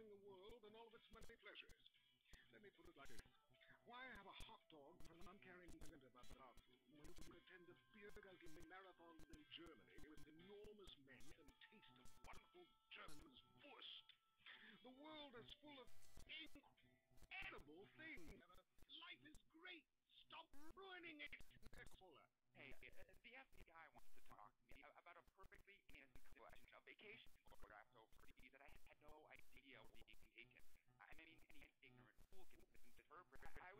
Discussing the world and all of its many pleasures. Let me put it like this. Why have a hot dog for an uncaring event about food when you can attend a beer-guzzling marathon in Germany with enormous men and taste of wonderful German's wurst? The world is full of incredible things. Life is great. Stop ruining it. Fuller. Hey, uh, the FBI wants to talk to me about a perfectly innocent collection of vacation I